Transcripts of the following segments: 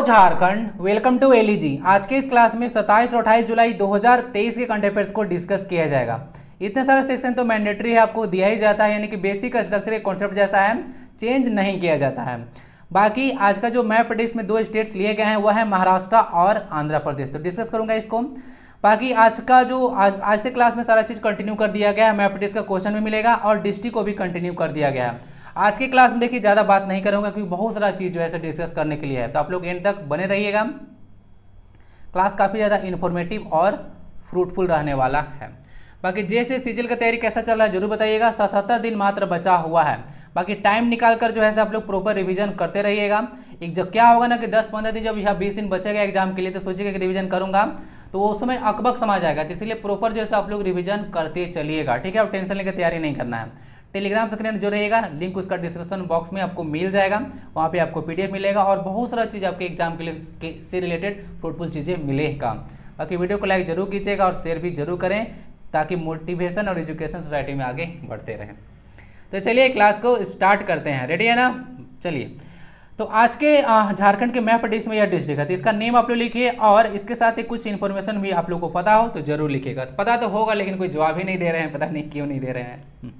Jharkhand welcome to एलईजी आज के इस क्लास में 27 और 28 जुलाई 2023 के पेपर्स को डिस्कस किया जाएगा। इतने सारे सेक्शन तो मैंडेटरी है, आपको दिया ही जाता है, यानी कि बेसिक स्ट्रक्चर कॉन्सेप्ट जैसा है चेंज नहीं किया जाता है। बाकी आज का जो मैप प्रदेश में दो स्टेट्स लिए गए हैं, वह है महाराष्ट्र और आंध्र प्रदेश। तो डिस्कस करूँगा इसको। बाकी आज का जो, आज आज से क्लास में सारा चीज़ कंटिन्यू कर दिया गया है मैप प्रदेश का क्वेश्चन भी मिलेगा और डिस्ट्रिक्ट को भी कंटिन्यू कर दिया गया है। आज की क्लास में देखिए, ज़्यादा बात नहीं करूँगा क्योंकि बहुत सारा चीज़ जो है डिस्कस करने के लिए है। तो आप लोग एंड तक बने रहिएगा। क्लास काफ़ी ज़्यादा इन्फॉर्मेटिव और फ्रूटफुल रहने वाला है। बाकी जैसे सीजल का तैयारी कैसा चल रहा है, ज़रूर बताइएगा। सतहत्तर दिन मात्र बचा हुआ है। बाकी टाइम निकाल कर जो है आप लोग प्रॉपर रिवीजन करते रहिएगा। एक जब क्या होगा ना कि 10 पंद्रह दिन जब यहाँ 20 दिन बचेगा एग्ज़ाम के लिए तो सोचिएगा कि रिवीजन करूँगा। तो उस समय अकबक समझ जाएगा तो इसलिए प्रॉपर जो है आप लोग रिवीजन करते चलिएगा। ठीक है और टेंशन लेकर तैयारी नहीं करना है। टेलीग्राम सेक्शन जो रहेगा लिंक उसका डिस्क्रिप्शन बॉक्स में आपको मिल जाएगा। वहाँ पे आपको पीडीएफ मिलेगा और बहुत सारा चीज़ आपके एग्ज़ाम के लिए से रिलेटेड फ्रूटफुल चीज़ें मिलेगा। बाकी वीडियो को लाइक ज़रूर कीजिएगा और शेयर भी ज़रूर करें, ताकि मोटिवेशन और एजुकेशन सोसाइटी में आगे बढ़ते रहें। तो चलिए क्लास को स्टार्ट करते हैं। रेडी है ना? चलिए। तो आज के झारखंड के मैप डिस्ट्रिक्ट में यह डिस्ट्रिक्ट है तो इसका नेम आप लोग लिखिए और इसके साथ ही कुछ इन्फॉर्मेशन भी आप लोग को पता हो तो ज़रूर लिखिएगा। पता तो होगा, लेकिन कोई जवाब ही नहीं दे रहे हैं, पता नहीं क्यों नहीं दे रहे हैं।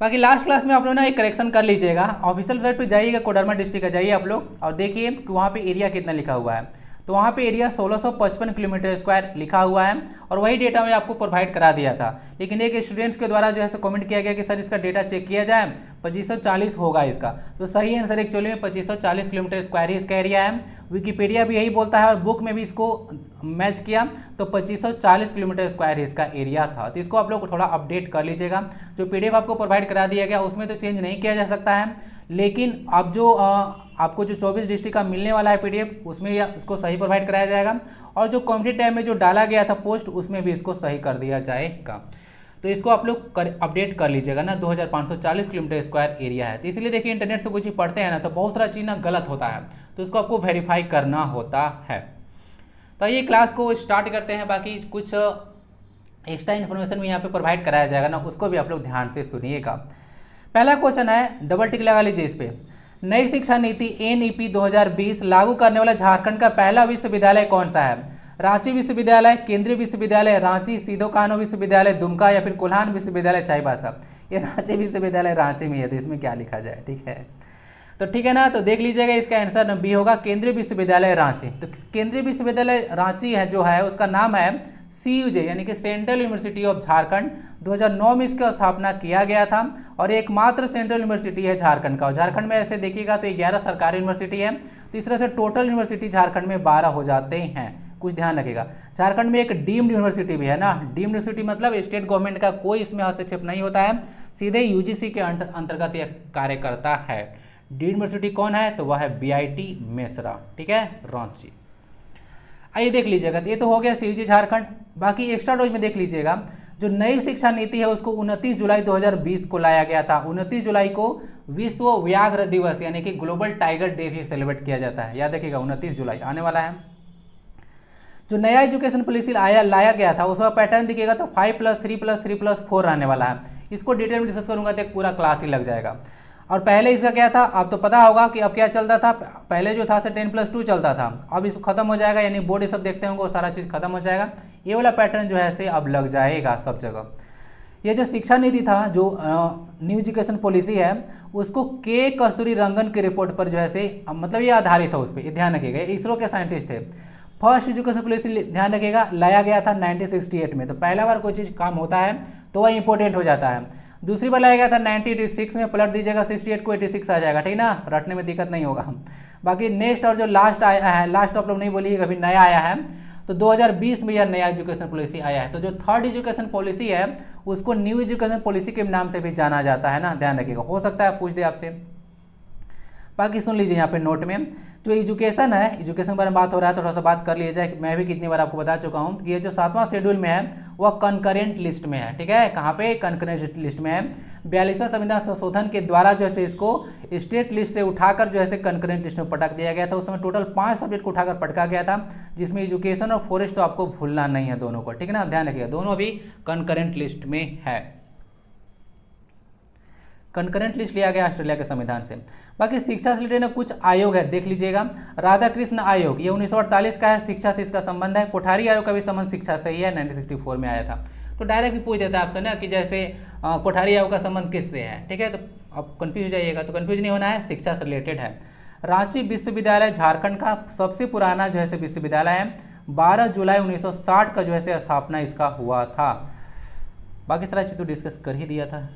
बाकी लास्ट क्लास में आप लोग ना एक करेक्शन कर लीजिएगा। ऑफिशियल वेबसाइट पे जाइएगा, कोडरमा डिस्ट्रिक्ट का जाइए आप लोग। और देखिए कि वहाँ पर एरिया कितना लिखा हुआ है। तो वहाँ पे एरिया 1655 किलोमीटर स्क्वायर लिखा हुआ है और वही डेटा मैं आपको प्रोवाइड करा दिया था। लेकिन एक स्टूडेंट्स के द्वारा जो है सो कमेंट किया गया कि सर इसका डेटा चेक किया जाए, पच्चीस होगा इसका। तो सही आंसर एक्चुअली में पच्चीस किलोमीटर स्क्वायर ही इसका एरिया है। विकीपीडिया भी यही बोलता है और बुक में भी इसको मैच किया तो 2540 किलोमीटर स्क्वायर इसका एरिया था। तो इसको आप लोग थोड़ा अपडेट कर लीजिएगा। जो पीडीएफ आपको प्रोवाइड करा दिया गया, उसमें तो चेंज नहीं किया जा सकता है। लेकिन अब जो आपको जो 24 डिस्ट्रिक्ट का मिलने वाला है पीडीएफ उसमें इसको सही प्रोवाइड कराया जाएगा और जो कॉम्पिटेटिव टाइम में जो डाला गया था पोस्ट उसमें भी इसको सही कर दिया जाएगा। तो इसको आप लोग कर, अपडेट कर लीजिएगा ना 2540 किलोमीटर स्क्वायर एरिया है। तो इसलिए देखिए इंटरनेट से कुछ चीज़ पढ़ते हैं ना तो बहुत सारा चीज़ ना गलत होता है। तो इसको आपको वेरीफाई करना होता है। तो ये क्लास को स्टार्ट करते हैं बाकी कुछ एक्स्ट्रा इन्फॉर्मेशन भी यहाँ पे प्रोवाइड कराया जाएगा ना उसको भी आप लोग ध्यान से सुनिएगा। पहला क्वेश्चन है डबल टिक लगा लीजिए इस पर नई शिक्षा नीति एन ई पी लागू करने वाला झारखंड का पहला विश्वविद्यालय कौन सा है? रांची विश्वविद्यालय, केंद्रीय विश्वविद्यालय, रांची सीधो कानो विश्वविद्यालय, दुमका या फिर कोल्हान विश्वविद्यालय, चाईबासा। ये रांची विश्वविद्यालय रांची में है तो इसमें क्या लिखा जाए, ठीक है? तो ठीक है ना तो देख लीजिएगा इसका आंसर बी होगा, केंद्रीय विश्वविद्यालय रांची। तो केंद्रीय विश्वविद्यालय रांची है जो है, उसका नाम है सी यानी कि सेंट्रल यूनिवर्सिटी ऑफ़ झारखंड 2009 में इसका स्थापना किया गया था और एकमात्र सेंट्रल यूनिवर्सिटी है झारखंड का। झारखंड में ऐसे देखिएगा तो ग्यारह सरकारी यूनिवर्सिटी है तो इस तरह से टोटल यूनिवर्सिटी झारखंड में बारह हो जाते हैं। कुछ ध्यान रखेगा झारखंड में एक डीम्ड यूनिवर्सिटी भी है ना। डीम्ड यूनिवर्सिटी मतलब स्टेट गवर्नमेंट का कोई इसमें हस्तक्षेप नहीं होता है, सीधे यूजीसी के अंतर्गत यह कार्य करता है। डी यूनिवर्सिटी कौन है? तो वह है बी मेसरा। ठीक है रांची आइए देख लीजिएगा, ये तो हो गया सीयूजी झारखंड। बाकी एक्स्ट्रा डोज में देख लीजिएगा जो नई शिक्षा नीति है, उसको 29 जुलाई 2020 को लाया गया था। 29 जुलाई को विश्व व्याघ्र दिवस, यानी कि ग्लोबल टाइगर डे भी सेलिब्रेट किया जाता है। याद रखिएगा 29 जुलाई आने वाला है। जो नया एजुकेशन पॉलिसी आया, लाया गया था उसका पैटर्न दिखेगा तो five plus three plus three plus four रहने वाला है। इसको डिटेल में डिस्कस करूँगा तो पूरा क्लास ही लग जाएगा। और पहले इसका क्या था? अब तो पता होगा कि अब क्या चलता था? पहले जो था, से टेन प्लस टू चलता था। अब इसको खत्म हो जाएगा, यानी बोर्ड सब देखते होंगे, वो सारा चीज़ खत्म हो जाएगा। ये वाला पैटर्न जो है, से अब लग जाएगा सब जगह। ये जो शिक्षा नीति था, जो न्यू एजुकेशन पॉलिसी है, उसको के कस्तूरी रंगन की रिपोर्ट पर जो है, से मतलब ये आधारित था उस पर ध्यान रखिएगा। इसरो के साइंटिस्ट थे। फ़र्स्ट एजुकेशन पॉलिसी ध्यान रखिएगा, लाया गया था 1968 में। तो पहला बार कोई चीज़ काम होता है तो वह इंपॉर्टेंट हो जाता है। दूसरी बार लाया गया था 1986 में, पलट दीजिएगा 68 को 86 आ जाएगा, ठीक ना? रटने में दिक्कत नहीं होगा। बाकी नेक्स्ट और जो लास्ट आया है लास्ट आप लोग नहीं बोलिए अभी नया आया है तो 2020 में यह नया एजुकेशन पॉलिसी आया है। तो जो थर्ड एजुकेशन पॉलिसी है, उसको न्यू एजुकेशन पॉलिसी के नाम से भी जाना जाता है ना? ध्यान रखिएगा। हो सकता है, पूछ दे आपसे। बाकी सुन लीजिए यहाँ पे नोट में। जो एजुकेशन है एजुकेशन के बारे में बात हो रहा है, थोड़ा सा बात कर लिया जाए मैं भी कितनी बार आपको बता चुका हूँ कि ये जो सातवां शेड्यूल में है, वह कंकरेंट लिस्ट में है, ठीक है? कहाँ पे? कंकरेंट लिस्ट में है। बयालीसवें संविधान संशोधन के द्वारा जो है इसको स्टेट लिस्ट से उठाकर जो है कंकरेंट लिस्ट में पटक दिया गया था। उस समय टोटल पाँच सब्जेक्ट को उठाकर पटका गया था, जिसमें एजुकेशन और फॉरेस्ट तो आपको भूलना नहीं है दोनों को, ठीक है ना? ध्यान रखिएगा, दोनों भी कंकरेंट लिस्ट में है। कंकरेंट लिस्ट लिया गया ऑस्ट्रेलिया के संविधान से। बाकी शिक्षा से रिलेटेड कुछ आयोग है, देख लीजिएगा। राधा कृष्ण आयोग, ये उन्नीस सौ अड़तालीस का है, शिक्षा से इसका संबंध है। कोठारी आयोग का भी संबंध शिक्षा से ही है, नाइनटीन में आया था। तो डायरेक्ट भी पूछ देता है आपसे ना कि जैसे कोठारी आयोग का संबंध किससे है, ठीक है? तो अब कन्फ्यूज़ हो जाइएगा तो कन्फ्यूज़ नहीं होना है, शिक्षा से रिलेटेड है। रांची विश्वविद्यालय झारखंड का सबसे पुराना जो है विश्वविद्यालय है 12 जुलाई 1960 का जो है स्थापना इसका हुआ था। बाकी सारा चीज़ तो डिस्कस कर ही दिया था।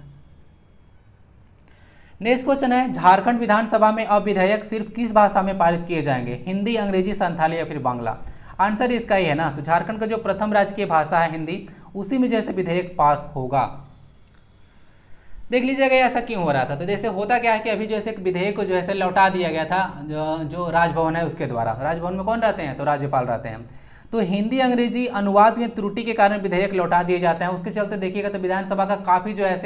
नेक्स्ट क्वेश्चन है, झारखंड विधानसभा में अब विधेयक सिर्फ़ किस भाषा में पारित किए जाएँगे? हिंदी, अंग्रेज़ी, संथाली या फिर बांग्ला? आंसर इसका ही है ना? तो झारखंड का जो प्रथम राजकीय भाषा है हिंदी, उसी में जैसे विधेयक पास होगा। देख लीजिएगा, ऐसा क्यों हो रहा था? तो जैसे होता क्या है कि अभी जैसे विधेयक को जो है लौटा दिया गया था, जो जो राजभवन है उसके द्वारा। राजभवन में कौन रहते हैं? तो राज्यपाल रहते हैं। तो हिंदी, अंग्रेज़ी अनुवाद में त्रुटि के कारण विधेयक लौटा दिए जाते हैं। उसके चलते देखिएगा तो विधानसभा का काफ़ी जो है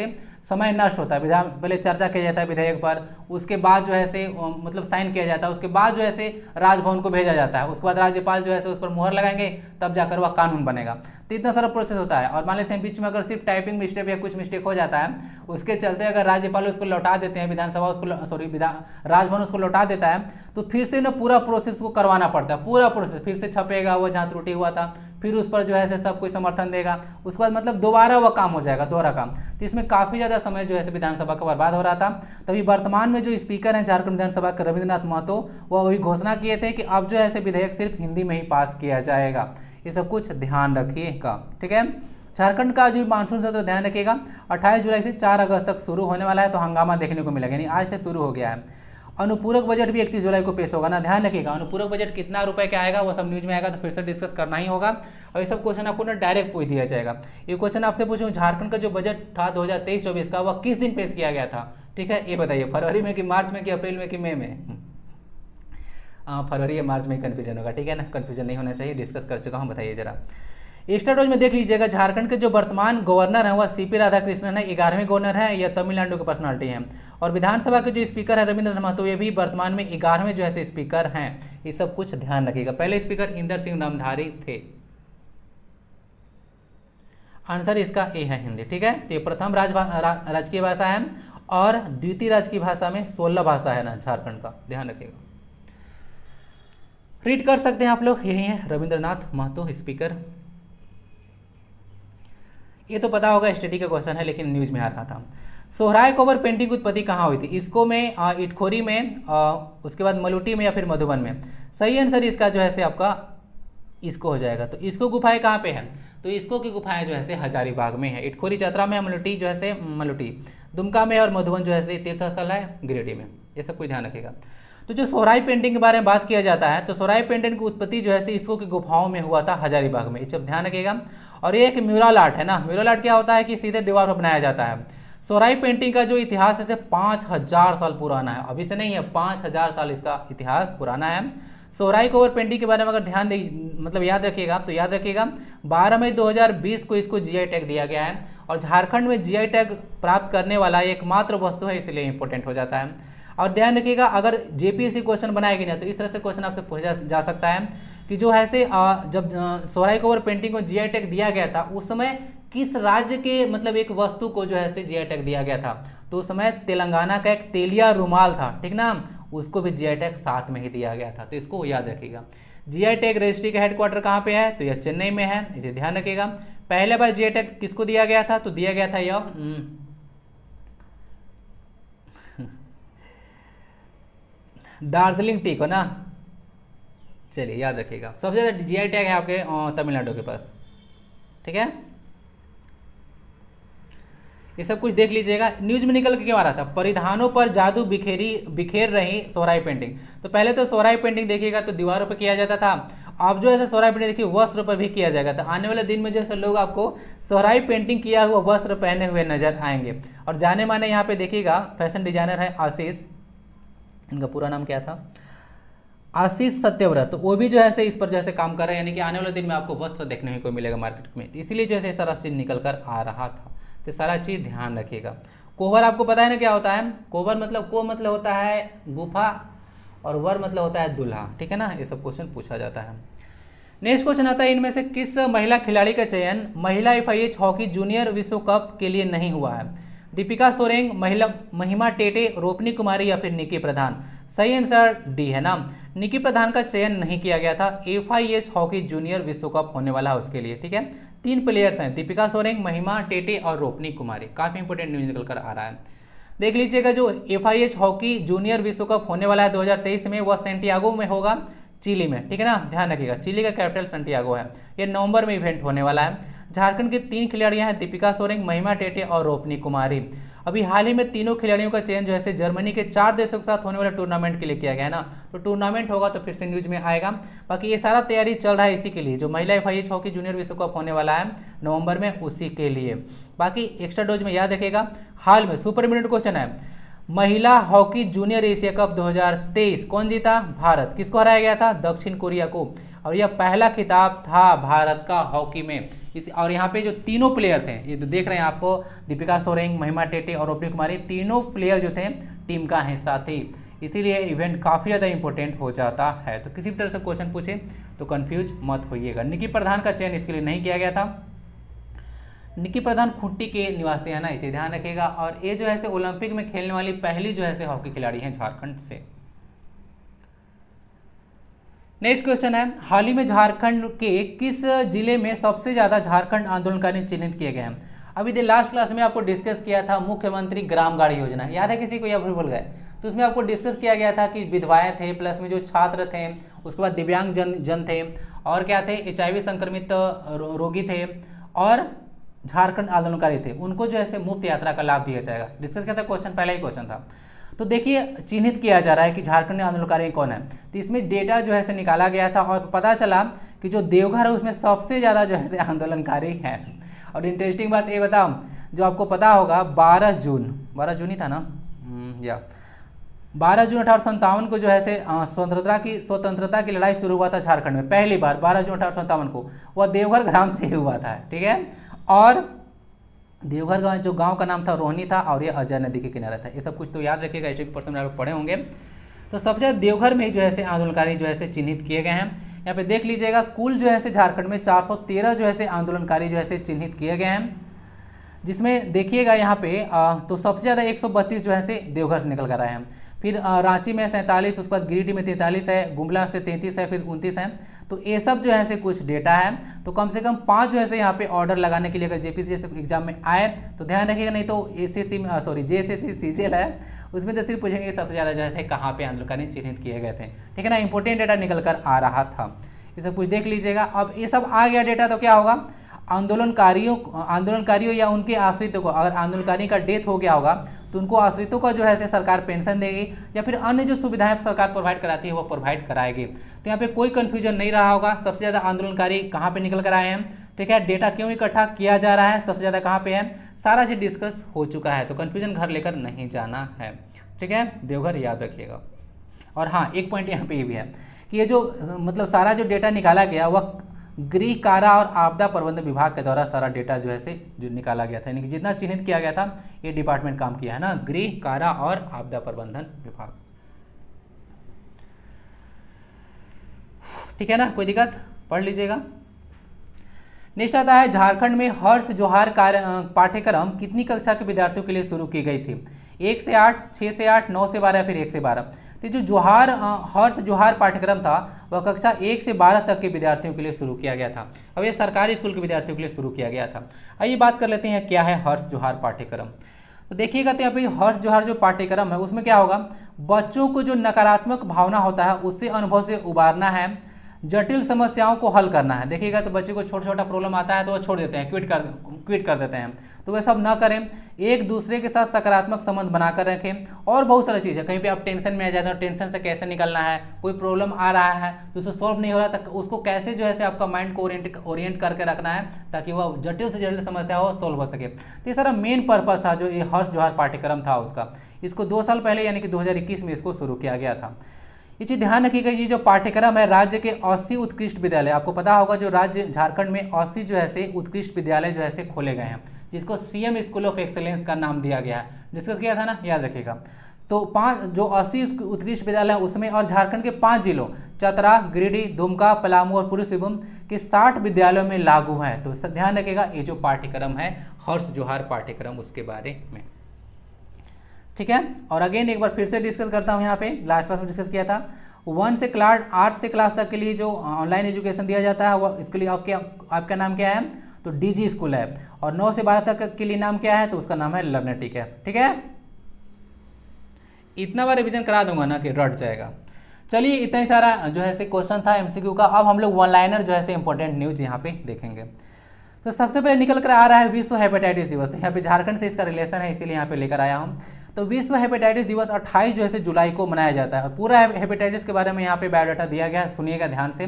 समय नष्ट होता है। विधान पहले चर्चा किया जाता है विधेयक पर, उसके बाद जो है से मतलब साइन किया जाता है, उसके बाद जो है से राजभवन को भेजा जाता है। उसके बाद राज्यपाल जो है से उस पर मुहर लगाएँगे, तब जाकर वह कानून बनेगा। तो इतना सारा प्रोसेस होता है। और मान लेते हैं, बीच में अगर सिर्फ़ टाइपिंग मिस्टेक या कुछ मिस्टेक हो जाता है, उसके चलते अगर राज्यपाल उसको लौटा देते हैं, विधानसभा उसको सॉरी विधान राजभवन उसको लौटा देता है तो फिर से ना पूरा प्रोसेस को करवाना पड़ता है। पूरा प्रोसेस फिर से छपेगा वो जहाँ त्रुटि हुआ था फिर उस पर जो है सब कोई समर्थन देगा। उसके बाद मतलब दोबारा वह काम हो जाएगा दोबारा काम। तो इसमें काफ़ी ज़्यादा समय जो है विधानसभा का बर्बाद हो रहा था। तभी वर्तमान में जो स्पीकर हैं झारखंड विधानसभा के रविंद्रनाथ महतो वह वही घोषणा किए थे कि अब जो है विधेयक सिर्फ़ हिंदी में ही पास किया जाएगा। ये सब कुछ ध्यान रखिएगा, ठीक है? झारखंड का जो मानसून सत्र ध्यान रखिएगा 28 जुलाई से 4 अगस्त तक शुरू होने वाला है तो हंगामा देखने को मिलेगा। यानी आज से शुरू हो गया है। अनुपूरक बजट भी इकतीस जुलाई को पेश होगा। ना, ध्यान रखिएगा, अनुपूरक बजट कितना रुपए का आएगा, वो सब न्यूज़ में आएगा तो फिर से डिस्कस करना ही होगा। और ये सब क्वेश्चन आपको ना डायरेक्ट पूछ दिया जाएगा। ये क्वेश्चन आपसे पूछूँ, झारखंड का जो बजट था दो हज़ार का, वह किस दिन पेश किया गया था? ठीक है, ये बताइए, फरवरी में कि मार्च में कि अप्रैल में कि मई में? फरवरी या मार्च में कन्फ्यूज़न होगा, ठीक है ना? कन्फ्यूज़न नहीं होना चाहिए डिस्कस कर चुका हूँ, बताइए जरा। स्टेटोज में देख लीजिएगा, झारखंड के जो वर्तमान गवर्नर हैं, वह सीपी राधाकृष्णन है, ग्यारहवें गवर्नर है या तमिलनाडु के पर्सनालिटी हैं। और विधानसभा के जो स्पीकर है, रविंद्र महतो ये भी वर्तमान में ग्यारहवें जो है स्पीकर हैं। ये सब कुछ ध्यान रखिएगा। पहले स्पीकर इंदर सिंह नामधारी थे। आंसर इसका ए है हिंदी, ठीक है? तो ये प्रथम राजकीय भाषा है और द्वितीय राजकीय भाषा में सोलह भाषा है ना, झारखंड का। ध्यान रखिएगा। रीड कर सकते हैं आप लोग। यही है रविंद्रनाथ महतो स्पीकर ये तो पता होगा स्टडी का क्वेश्चन है लेकिन न्यूज़ में आ रहा था। सोहराय कोबर पेंटिंग उत्पत्ति कहाँ हुई थी? इसको में इटखोरी में आ, उसके बाद मलुटी में या फिर मधुबन में? सही आंसर इसका जो है से आपका इसको हो जाएगा। तो इसको गुफाएँ कहाँ पे है? तो इसको की गुफाएँ जो है से हजारीबाग में है। इटखोरी चतरा में मलुटी जो है से मलुटी। दुमका में और मधुबन जो है से तीर्थस्थल है गिरिडीह में। ये सब कुछ ध्यान रखेगा। तो जो सोहराई पेंटिंग के बारे में बात किया जाता है तो सोहराई पेंटिंग की उत्पत्ति जो है इसको की गुफाओं में हुआ था हजारीबाग में। ये सब ध्यान रखिएगा और ये एक म्यूरल आर्ट है ना। म्यूरल आर्ट क्या होता है कि सीधे दीवार पर बनाया जाता है। सोहराई पेंटिंग का जो इतिहास है पाँच हज़ार साल पुराना है। अभी से नहीं है, पाँच हज़ार साल इसका इतिहास पुराना है। सोहराई कोवर पेंटिंग के बारे में अगर ध्यान दे मतलब याद रखिएगा तो याद रखिएगा 12 मई 2020 को इसको जीआई टैग दिया गया है और झारखंड में जीआई टैग प्राप्त करने वाला एकमात्र वस्तु है, इसलिए इंपॉर्टेंट हो जाता है। और ध्यान रखिएगा, अगर जेपीएससी क्वेश्चन बनाएगी ना तो इस तरह से क्वेश्चन आपसे पूछा जा सकता है। कि जो है से जब सोराई कोवर पेंटिंग को जीआई टैग दिया गया था उस समय किस राज्य के मतलब एक वस्तु को जो है से जीआई टैग दिया गया था? तो उस समय तेलंगाना का एक तेलिया रुमाल था ठीक ना? उसको भी जीआई टैग साथ में ही दिया गया था तो इसको याद रखिएगा। जीआई टैग रजिस्ट्री का हेडक्वार्टर कहाँ पे है? तो यह चेन्नई में है इसे ध्यान रखिएगा। पहले बार जीआई टैग किसको दिया गया था? तो दिया गया था यह हम्म, दार्जिलिंग टी को ना? चलिए, याद रखिएगा। सबसे ज़्यादा जी आई टैग है आपके तमिलनाडु के पास। ठीक है? ये सब कुछ देख लीजिएगा। न्यूज़ में निकल के क्यों आ रहा था? परिधानों पर जादू बिखेरी, बिखेर रही सोहराई पेंटिंग। तो पहले तो सोहराई पेंटिंग देखिएगा तो दीवारों पर किया जाता था। अब जो है सोहराई पेंटिंग, देखिए, वस्त्र पर भी किया जाएगा। तो आने वाले दिन में जैसे लोग आपको सोहराई पेंटिंग किया हुआ वस्त्र पहने हुए नज़र आएँगे। और जाने माने यहाँ पे देखिएगा, फ़ैशन डिज़ाइनर है आशीष। इनका पूरा नाम क्या था? आशीष सत्यव्रत, वो भी जो है से इस पर जैसे काम कर रहे हैं, यानी कि आने वाले दिन में आपको वस्त्र देखने को मिलेगा मार्केट में। तो इसीलिए जो है सारा चीज़ निकल कर आ रहा था। तो सारा चीज़ ध्यान रखिएगा। कोवर आपको पता है ना क्या होता है? कोवर मतलब को मतलब होता है गुफा और वर मतलब होता है दूल्हा। ठीक है ना? ये सब क्वेश्चन पूछा जाता है। नेक्स्ट क्वेश्चन आता है, इनमें से किस महिला खिलाड़ी का चयन महिला एफआईएच हॉकी जूनियर विश्व कप के लिए नहीं हुआ है? दीपिका सोरेंग, महिला, महिमा टेटे, रोपनी कुमारी या फिर निकी प्रधान? सही आंसर डी है ना? निकी प्रधान का चयन नहीं किया गया था। एफआईएच हॉकी जूनियर विश्व कप होने वाला है उसके लिए, ठीक है? तीन प्लेयर्स हैं, दीपिका सोरेंग महिमा, टेटे और रोपनी कुमारी। काफ़ी इंपोर्टेंट न्यूज़ निकल कर आ रहा है। देख लीजिएगा जो एफआईएच हॉकी जूनियर विश्व कप होने वाला है 2023 में, वह सेंटियागो में होगा, चिली में, ठीक है ना? ध्यान रखिएगा, चिली का कैपिटल सेंटियागो है। ये नवंबर में इवेंट होने वाला है। झारखंड की तीन खिलाड़ियाँ हैं, दीपिका सोरेंग महिमा, टेटे और रोपनी कुमारी। अभी हाल ही में तीनों खिलाड़ियों का चयन जो है जर्मनी के चार देशों के साथ होने वाले टूर्नामेंट के लिए किया गया है ना? तो टूर्नामेंट होगा तो फिर से न्यूज़ में आएगा। बाकी ये सारा तैयारी चल रहा है इसी के लिए, जो महिला एफ़ आई हॉकी जूनियर विश्व कप होने वाला है नवंबर में उसी के लिए। बाकी एक्स्ट्रा डोज में याद रखेगा हाल में सुपर मिनट क्वेश्चन है। महिला हॉकी जूनियर एशिया कप 2023 कौन जीता? भारत। किसको हराया गया था? दक्षिण कोरिया को। और यह पहला खिताब था भारत का हॉकी में। इस और यहाँ पे जो तीनों प्लेयर थे, ये तो देख रहे हैं आपको दीपिका सोरेंग महिमा टेटे और रोपनी कुमारी, तीनों प्लेयर जो थे टीम का हिस्सा थे। इसीलिए इवेंट काफ़ी ज़्यादा इंपॉर्टेंट हो जाता है। तो किसी भी तरह से क्वेश्चन पूछे तो कन्फ्यूज़ मत होइएगा। निकी प्रधान का चयन इसके लिए नहीं किया गया था। निकी प्रधान खुट्टी के निवासी है ना, इसे ध्यान रखेगा और ये जो है ओलंपिक में खेलने वाली पहली जो है हॉकी खिलाड़ी है झारखंड से। नेक्स्ट क्वेश्चन है हाल ही में झारखंड के किस ज़िले में सबसे ज़्यादा झारखंड आंदोलनकारी चिन्हित किए गए हैं? अभी दे लास्ट क्लास में आपको डिस्कस किया था मुख्यमंत्री ग्राम गाड़ी योजना। याद है किसी को या भूल गए? तो उसमें आपको डिस्कस किया गया था कि विधवाएँ थे प्लस में जो छात्र थे उसके बाद दिव्यांग जन जन थे और क्या थे? एचआईवी संक्रमित रो, रोगी थे और झारखंड आंदोलनकारी थे। उनको जो है मुफ़्त यात्रा का लाभ दिया जाएगा। डिस्कस किया था क्वेश्चन पहला ही क्वेश्चन था। तो देखिए चिन्हित किया जा रहा है कि झारखंड में आंदोलनकारी कौन है। तो इसमें डेटा जो है से निकाला गया था और पता चला कि जो देवघर है उसमें सबसे ज़्यादा जो है से आंदोलनकारी है। और इंटरेस्टिंग बात ये बताओ जो आपको पता होगा बारह जून बारह जून ही था ना? हम्म, या। बारह जून अठारह को जो है से स्वतंत्रता की स्वतंत्रता की लड़ाई शुरू हुआ था झारखंड में पहली बार बारह जून अठारह सौ सत्तावन को। वह देवघर ग्राम से हुआ था ठीक है? और देवघर गाँव, जो गाँव का नाम था रोहनी था और ये अजय नदी के किनारे था। ये सब कुछ तो याद रखिएगा हिस्ट्री पर्सन में आप पढ़े होंगे। तो सबसे देवघर में ही जो है से आंदोलनकारी जो है से चिन्हित किए गए हैं। यहाँ पे देख लीजिएगा, कुल जो है से झारखंड में 413 जो है से आंदोलनकारी जो है से चिन्हित किए गए हैं। जिसमें देखिएगा यहाँ पे तो सबसे ज़्यादा 132 जो है से देवघर से निकल कर आए हैं। फिर रांची में सैंतालीस, उसके बाद गिरिडीह में तैंतालीस है, गुमला से तैंतीस है, फिर उनतीस है। तो ये सब जो है से कुछ डेटा है। तो कम से कम पाँच जो है से यहाँ पे ऑर्डर लगाने के लिए अगर जेपीसी एग्ज़ाम में आए तो ध्यान रखिएगा, नहीं तो एसएससी में सॉरी जेएसएससी सीजीएल है। उसमें तो सिर्फ़ पूछेंगे सबसे ज़्यादा जो है कहाँ पे आंदोलनकारी चिन्हित किए गए थे। ठीक है ना? इंपॉर्टेंट डेटा निकल कर आ रहा था। ये सब कुछ देख लीजिएगा। अब ये सब आ गया डेटा तो क्या होगा? आंदोलनकारियों आंदोलनकारियों या उनके आश्रितों को, अगर आंदोलनकारी का डेथ हो गया होगा तो उनको आश्रितों का जो है सरकार पेंशन देगी या फिर अन्य जो सुविधाएँ सरकार प्रोवाइड कराती है, वो प्रोवाइड कराएगी। तो यहाँ पे कोई कंफ्यूजन नहीं रहा होगा। सबसे ज़्यादा आंदोलनकारी कहाँ पे निकल कर आए हैं? ठीक है डेटा क्यों इकट्ठा किया जा रहा है? सबसे ज़्यादा कहाँ पे है? सारा चीज़ डिस्कस हो चुका है तो कन्फ्यूज़न घर लेकर नहीं जाना है। ठीक है, देवघर याद रखिएगा। और हाँ एक पॉइंट यहाँ पे ये भी है कि ये जो मतलब सारा जो डेटा निकाला गया, वह गृह कारा और आपदा प्रबंधन विभाग के द्वारा सारा डेटा जो है से जो निकाला गया था, यानी कि जितना चिन्हित किया गया था, ये डिपार्टमेंट काम किया है ना? गृह कारा और आपदा प्रबंधन विभाग। ठीक है ना? कोई दिक्कत? पढ़ लीजिएगा। नेक्स्ट आता है झारखंड में हर्ष जोहार पाठ्यक्रम कितनी कक्षा के विद्यार्थियों के लिए शुरू की गई थी? एक से आठ, छह से आठ, नौ से बारह फिर एक से बारह? तो जो जोहार हर्ष जोहार पाठ्यक्रम था, वह कक्षा एक से बारह तक के विद्यार्थियों के लिए शुरू किया गया था। अब ये सरकारी स्कूल के विद्यार्थियों के लिए शुरू किया गया था। आइए बात कर लेते हैं, क्या है हर्ष जोहार पाठ्यक्रम? तो देखिएगा तो यहाँ पे हर्ष जोहार जो पाठ्यक्रम है, उसमें क्या होगा? बच्चों को जो नकारात्मक भावना होता है, उससे अनुभव से उबारना है। जटिल समस्याओं को हल करना है। देखिएगा तो बच्चे को छोटा छोटा प्रॉब्लम आता है तो वह छोड़ देते हैं क्विट कर क्विट कर देते हैं। तो वह सब ना करें। एक दूसरे के साथ सकारात्मक संबंध बनाकर रखें और बहुत सारी चीज़। कहीं पे आप टेंशन में आ जाते हैं टेंशन से कैसे निकलना है, कोई प्रॉब्लम आ रहा है तो उसको सॉल्व नहीं हो रहा तो उसको कैसे जो है आपका माइंड को ओरिएंट ओरिएंट करके रखना है, ताकि वह जटिल से जटिल समस्या हो सॉल्व हो सके। तो ये सारा मेन पर्पज था जो ये हर्ष जोहार पाठ्यक्रम था उसका। इसको दो साल पहले यानी कि दो हज़ार इक्कीस में इसको शुरू किया गया था। ये चीज़ ध्यान रखिएगा, ये जो पाठ्यक्रम है, राज्य के अस्सी उत्कृष्ट विद्यालय, आपको पता होगा जो राज्य झारखंड में अस्सी जो है से उत्कृष्ट विद्यालय जो है से खोले गए हैं, जिसको सीएम स्कूल ऑफ़ एक्सेलेंस का नाम दिया गया है। डिस्कस किया था ना? याद रखिएगा। तो पाँच, जो अस्सी उत्कृष्ट विद्यालय है, उसमें और झारखंड के पाँच जिलों, चतरा, गिरिडीह, दुमका, पलामू और पूर्वी सिंहभूम के साठ विद्यालयों में लागू है। तो ध्यान रखिएगा, ये जो पाठ्यक्रम है, हर्ष जोहार पाठ्यक्रम, उसके बारे में। ठीक है? और अगेन एक बार फिर से डिस्कस करता हूँ यहाँ पे। लास्ट क्लास में डिस्कस किया था। वन से क्लास आठ से क्लास तक के लिए जो ऑनलाइन एजुकेशन दिया जाता है वो इसके लिए आपके, आपका नाम क्या है? तो डीजी स्कूल है। और नौ से बारह तक के लिए नाम क्या है? तो उसका नाम है लर्नेटिक है। ठीक है? इतना बार रिविजन करा दूँगा ना कि रट जाएगा। चलिए, इतना ही सारा, जो है से क्वेश्चन था एमसीक्यू का। अब हम लोग वन लाइनर जो है से इंपॉर्टेंट न्यूज़ यहाँ पे देखेंगे। तो सबसे पहले निकल कर आ रहा है विश्व हेपेटाइटिस दिवस। तो यहाँ पे झारखंड से इसका रिलेशन है, इसीलिए यहाँ पे लेकर आया हूँ। तो विश्व हेपेटाइटिस दिवस 28 जो है जुलाई को मनाया जाता है। पूरा हेपेटाइटिस के बारे में यहाँ पे बायोडाटा दिया गया है सुनिएगा ध्यान से।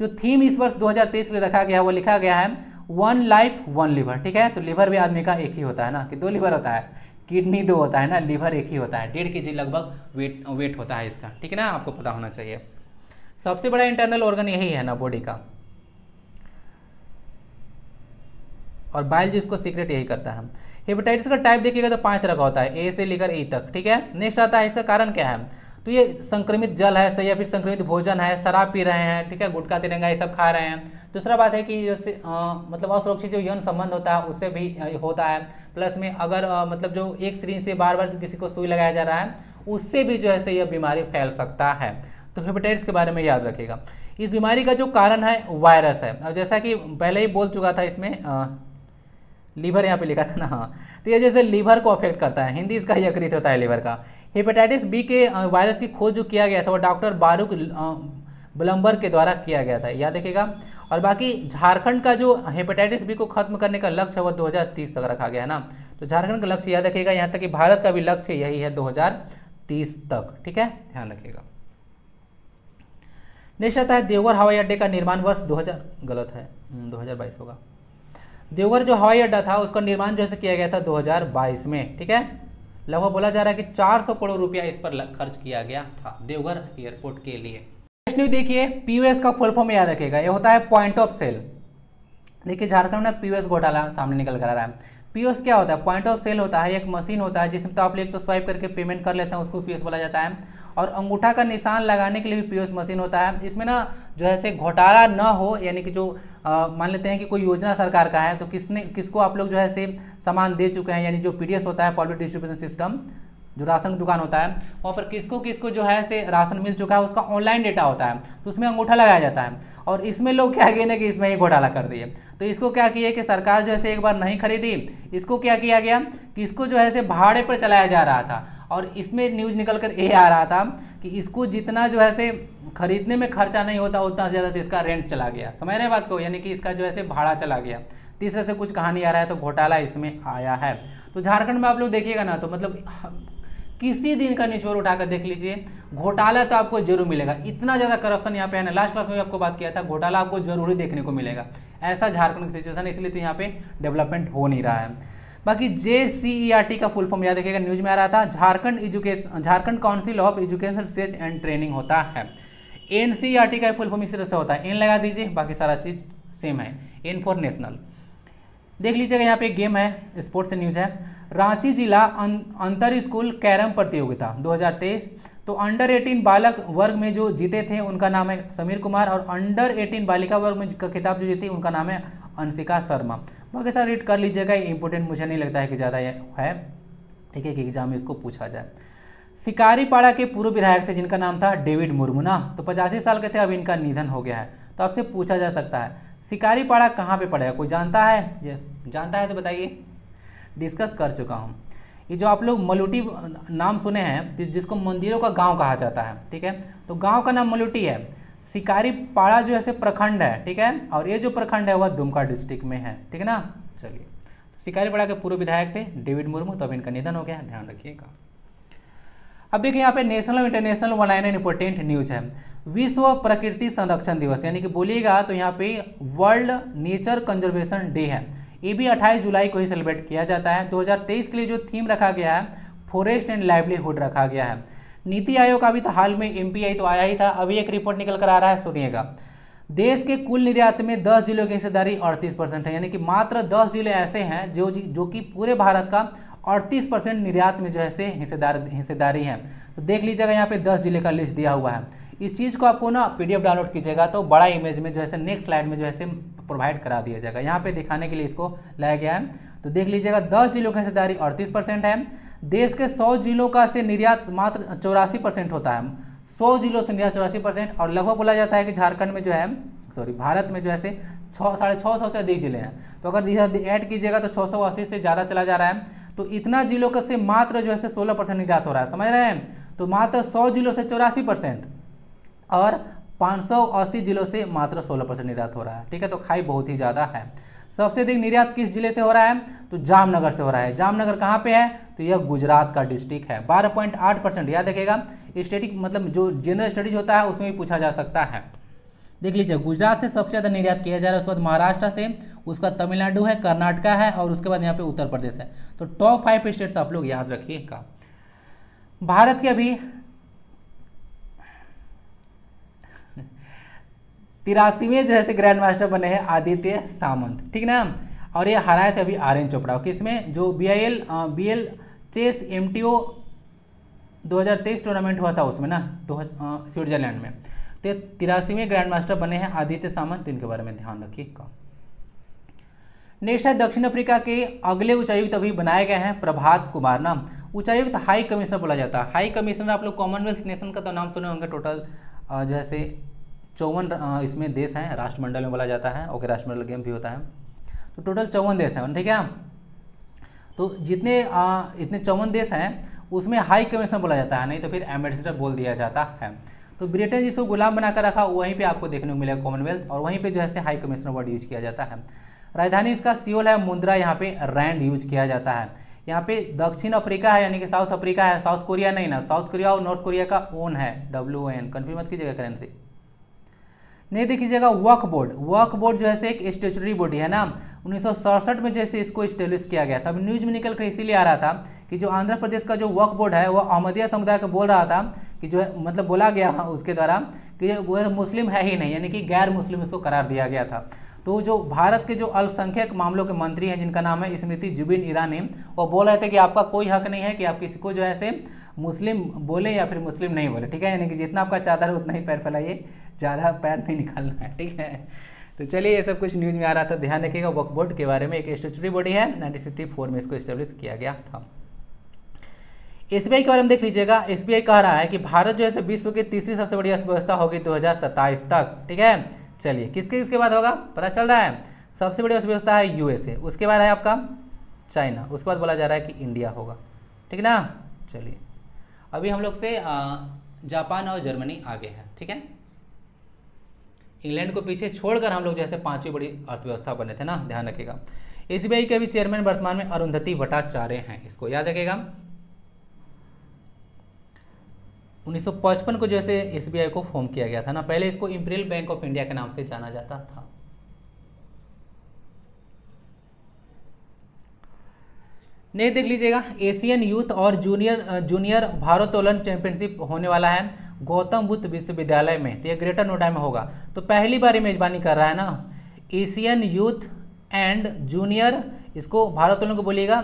जो थीम इस वर्ष 2023 के लिए रखा गया है, वो लिखा गया है वन लाइफ वन लिवर ठीक है? तो लिवर भी आदमी का एक ही होता है ना? कि दो लिवर होता है? किडनी दो होता है ना? लिवर एक ही होता है। डेढ़ के लगभग वेट वेट होता है इसका। ठीक है ना? आपको पता होना चाहिए। सबसे बड़ा इंटरनल ऑर्गन यही है ना बॉडी का। और बाइल जिसको सीक्रेट यही करता है। हेपेटाइटिस का टाइप देखिएगा तो पाँच तरह का होता है ए से लेकर ई तक ठीक है? नेक्स्ट आता है इसका कारण क्या है? तो ये संक्रमित जल है सही या फिर संक्रमित भोजन है शराब पी रहे हैं ठीक है? गुटखा तिरंगा ये सब खा रहे हैं। दूसरा बात है कि जैसे मतलब असुरक्षित जो यौन संबंध होता है उससे भी होता है। प्लस में अगर आ, मतलब जो एक सिरिंज से बार बार किसी को सुई लगाया जा रहा है उससे भी जो है से यह बीमारी फैल सकता है। तो हेपेटाइटिस के बारे में याद रखेगा इस बीमारी का जो कारण है वायरस है। अब जैसा कि पहले ही बोल चुका था इसमें लीवर यहाँ पे लिखा था ना हाँ। तो ये जैसे लीवर को अफेक्ट करता है हिंदी इसका यकृत होता है लीवर का। हेपेटाइटिस बी के वायरस की खोज जो किया गया था वो डॉक्टर बारूक बलम्बर के द्वारा किया गया था याद रखिएगा। और बाकी झारखंड का जो हेपेटाइटिस बी को खत्म करने का लक्ष्य है वो 2030 तक रखा गया है ना। तो झारखंड का लक्ष्य याद रखेगा यहाँ तक कि भारत का भी लक्ष्य यही है 2030 तक ठीक है? ध्यान रखिएगा। नेक्स्ट आता है देवघर हवाई अड्डे का निर्माण वर्ष 2000 गलत है 2022 हम्म, होगा। देवघर जो हवाई अड्डा था, उसका निर्माण जो है किया गया था 2022 में, ठीक है? लगभग बोला जा रहा है कि 400 करोड़ रुपया इस पर खर्च किया गया था देवघर एयरपोर्ट के लिए। नेक्स्ट देखिए पीयूएस का फुल फॉर्म याद रखेगा ये होता है पॉइंट ऑफ़ सेल देखिए, झारखंड में पीयूएस घोटाला सामने निकल कर आ रहा है। पीओएस क्या होता है? पॉइंट ऑफ़ सेल होता है, एक मशीन होता है, जिसमें तो आप लोग तो स्वाइप करके पेमेंट कर लेते हैं, उसको पीओएस बोला जाता है। और अंगूठा का निशान लगाने के लिए भी पीओएस मशीन होता है। इसमें ना जो है से घोटाला न हो, यानी कि जो मान लेते हैं कि कोई योजना सरकार का है तो किसने, किसको आप लोग जो है से सामान दे चुके हैं, यानी जो पीडीएस होता है पब्लिक डिस्ट्रीब्यूशन सिस्टम, जो राशन दुकान होता है वहाँ पर किसको किसको जो है से राशन मिल चुका है, उसका ऑनलाइन डेटा होता है तो उसमें अंगूठा लगाया जाता है। और इसमें लोग क्या किए ना कि इसमें ही घोटाला कर दिए। तो इसको क्या किया कि सरकार जो है से एक बार नहीं खरीदी, इसको क्या किया गया कि इसको जो है से भाड़े पर चलाया जा रहा था। और इसमें न्यूज़ निकल कर ये आ रहा था कि इसको जितना जो है से खरीदने में खर्चा नहीं होता, उतना से ज़्यादा तो इसका रेंट चला गया। समझ रहे बात को? यानी कि इसका जो है से भाड़ा चला गया। तीसरे से कुछ कहानी आ रहा है तो घोटाला इसमें आया है। तो झारखंड में आप लोग देखिएगा ना तो मतलब किसी दिन का न्यूज़ उठाकर देख लीजिए, घोटाला तो आपको ज़रूर मिलेगा। इतना ज़्यादा करप्शन यहाँ पे है ना। लास्ट क्लास में भी आपको बात किया था, घोटाला आपको ज़रूरी देखने को मिलेगा। ऐसा झारखंड की सिचुएशन इसलिए तो यहाँ पे डेवलपमेंट हो नहीं रहा है। बाकी J C E R T का फुल फॉर्म याद रखिएगा न्यूज़ में आ रहा था Jharkhand education Jharkhand council of education research and training होता है। एन सी आर टी का फुल फॉर्म इस तरह से होता है। एन लगा दीजिए बाकी सारा चीज़ सेम है। एन फॉर नेशनल देख लीजिएगा यहाँ पे एक गेम है स्पोर्ट्स न्यूज़ है। रांची जिला अं, अंतर स्कूल कैरम प्रतियोगिता 2023 तो अंडर 18 बालक वर्ग में जो जीते थे उनका नाम है समीर कुमार और अंडर 18 बालिका वर्ग में का खिताब जो जीती उनका नाम है अंशिका शर्मा। बाकी सारा रीड कर लीजिएगा इंपॉर्टेंट मुझे नहीं लगता है कि ज़्यादा है। ठीक है कि एग्ज़ाम में इसको पूछा जाए। शिकारीपाड़ा के पूर्व विधायक थे, जिनका नाम था डेविड मुर्मू ना तो पचासी साल के थे, अब इनका निधन हो गया है। तो आपसे पूछा जा सकता है शिकारीपाड़ा कहाँ पे पड़ेगा? कोई जानता है? ये जानता है तो बताइए। डिस्कस कर चुका हूँ। ये जो आप लोग मलुटी नाम सुने हैं जिसको मंदिरों का गाँव कहा जाता है, ठीक है? तो गाँव का नाम मलुटी है। शिकारी पाड़ा जो है प्रखंड है, ठीक है? और ये जो प्रखंड है, वह दुमका डिस्ट्रिक्ट में है, ठीक है ना? चलिए। शिकारी पाड़ा के पूर्व विधायक थे, डेविड मुर्मू तो अब इनका निधन हो गया, ध्यान रखिएगा। अब देखिए, यहाँ पे national international one line important news है। विश्व प्रकृति संरक्षण दिवस, यानी कि बोलिएगा तो यहाँ पे वर्ल्ड नेचर कंजर्वेशन डे है। ये भी 28 जुलाई को ही सेलिब्रेट किया जाता है। 2023 के लिए जो थीम रखा गया है फॉरेस्ट एंड लाइवलीहुड रखा गया है। नीति आयोग का भी तो हाल में एमपीआई तो आया ही था, अभी एक रिपोर्ट निकल कर आ रहा है, सुनिएगा। देश के कुल निर्यात में 10 जिलों की हिस्सेदारी 38 परसेंट है, यानी कि मात्र 10 ज़िले ऐसे हैं जो जो कि पूरे भारत का 38 परसेंट निर्यात में जो है से हिस्सेदार, हिस्सेदारी है। तो देख लीजिएगा, यहाँ पे 10 ज़िले का लिस्ट दिया हुआ है। इस चीज़ को आपको ना पीडीएफ डाउनलोड कीजिएगा तो बड़ा इमेज में जो है नेक्स्ट स्लाइड में जो है प्रोवाइड करा दिया जाएगा। यहाँ पे दिखाने के लिए इसको लाया गया है। तो देख लीजिएगा, दस जिलों की हिस्सेदारी अड़तीस परसेंट है। देश के 100 जिलों का से निर्यात मात्र चौरासी परसेंट होता है। 100 जिलों से निर्यात चौरासी परसेंट और लगभग बोला जाता है कि झारखंड में जो है सॉरी भारत में जो है से छः साढ़े छः सौ से अधिक ज़िले हैं। तो अगर ऐड कीजिएगा तो छः सौ अस्सी से ज़्यादा चला जा रहा है। तो इतना जिलों का से मात्र जो है से सोलह परसेंट निर्यात हो रहा है। समझ रहे हैं? तो मात्र सौ जिलों से चौरासी परसेंट और 580 जिलों से मात्र 16 परसेंट निर्यात हो रहा है। ठीक है? तो खाई बहुत ही ज़्यादा है। सबसे अधिक निर्यात किस ज़िले से हो रहा है? तो जामनगर से हो रहा है। जामनगर कहाँ पे है? तो यह गुजरात का डिस्ट्रिक्ट है। 12.8 परसेंट याद रखेगा स्टेटिक मतलब जो जनरल स्टडीज़ होता है, उसमें भी पूछा जा सकता है। देख लीजिए, गुजरात से सबसे ज़्यादा निर्यात किया जा रहा है, उसके बाद महाराष्ट्र से, उसका तमिलनाडु है, कर्नाटका है और उसके बाद यहाँ पे उत्तर प्रदेश है। तो टॉप फाइव स्टेट्स आप लोग याद रखिएगा। भारत के अभी तिरासीवें जो है ग्रैंड मास्टर बने हैं, आदित्य सामंत, ठीक ना? और ये हराए थे अभी आर एन चोपड़ा किसमें जो B I L B L chess M T O दो टूर्नामेंट हुआ था उसमें ना तो स्विट्जरलैंड में। तो तिरासीवें ग्रैंड मास्टर बने हैं आदित्य सामंत इनके बारे में ध्यान रखिए रखिएगा। नेक्स्ट है दक्षिण अफ्रीका के अगले उच्चायुक्त अभी बनाए गए हैं, प्रभात कुमार। नाम, उच्चायुक्त हाई कमिश्नर बोला जाता है। हाई कमिश्नर आप लोग कॉमनवेल्थ नेशन का तो नाम सुने होंगे टोटल जैसे चौवन इसमें देश हैं, राष्ट्रमंडल में बोला जाता है, ओके, राष्ट्रमंडल गेम भी होता है। तो टोटल चौवन देश हैं, ठीक है? तो जितने आ, इतने चौवन देश हैं उसमें हाई कमिश्नर बोला जाता है नहीं तो फिर एम्बेसडर बोल दिया जाता है। तो ब्रिटेन जिसको गुलाम बनाकर रखा वहीं पे आपको देखने को मिलेगा कॉमनवेल्थ और वहीं पे जो है हाई कमिश्नर वर्ड यूज़ किया जाता है। राजधानी इसका सियोल है मुद्रा यहाँ पे रैंड यूज़ किया जाता है। यहाँ पे दक्षिण अफ्रीका है यानी कि साउथ अफ्रीका है साउथ कोरिया नहीं ना साउथ कोरिया और नॉर्थ कोरिया का ओन है डब्ल्यू एन कन्फ्यूज़ मत कीजिएगा करेंसी नहीं देखिएगा वर्क बोर्ड वर्क बोर्ड जो है एक स्टेचुरी बॉडी है ना उन्नीस सौ सड़सठ में जैसे इसको स्टेब्लिश किया गया था। अब न्यूज़ में निकल कर इसीलिए आ रहा था कि जो आंध्र प्रदेश का जो वर्क बोर्ड है, वो अहमदिया समुदाय को बोल रहा था कि जो है मतलब बोला गया उसके द्वारा कि वो मुस्लिम है ही नहीं, यानी कि गैर मुस्लिम इसको करार दिया गया था। तो जो भारत के जो अल्पसंख्यक मामलों के मंत्री हैं, जिनका नाम है स्मृति जुबिन ईरानी, वो बोल रहे थे कि आपका कोई हक नहीं है कि आप किसी को जो है मुस्लिम बोले या फिर मुस्लिम नहीं बोले, ठीक है? यानी कि जितना आपका चादर है, उतना ही पैर फैलाइए, ज़्यादा पैर नहीं निकालना है, ठीक है? तो चलिए ये सब कुछ न्यूज़ में आ रहा था। ध्यान रखिएगा वक्फ बोर्ड के बारे में एक स्टेचुरी बॉडी है। 1964 में इसको स्टेब्लिश किया गया था। एस के बारे में देख लीजिएगा। एस कह रहा है कि भारत जो है विश्व की तीसरी सबसे बड़ी अर्थव्यवस्था होगी दो तक। ठीक है? चलिए, किसके किसके बाद होगा? पता चल रहा है। सबसे बड़ी अर्थव्यवस्था है यूएसए उसके बाद है आपका चाइना। उसके बाद बोला जा रहा है कि इंडिया होगा। ठीक ना? चलिए। अभी हम लोग से जापान और जर्मनी आगे है। ठीक है? इंग्लैंड को पीछे छोड़कर हम लोग जैसे पांचवी बड़ी अर्थव्यवस्था बने थे ना, ध्यान रखेगा एस के अभी चेयरमैन वर्तमान में अरुंधति भट्टाचार्य हैं, इसको याद रखेगा 1955 को जैसे एसबीआई को फॉर्म किया गया था ना, पहले इसको इंपीरियल बैंक ऑफ़ इंडिया के नाम से जाना जाता था। नहीं देख लीजिएगा, एशियन यूथ और जूनियर जूनियर भारोत्तोलन चैंपियनशिप होने वाला है। गौतम बुद्ध विश्वविद्यालय में तो ये ग्रेटर नोएडा में होगा। तो पहली बार मेजबानी कर रहा है ना? एशियन यूथ एंड जूनियर इसको भारोत्तोलन को बोलिएगा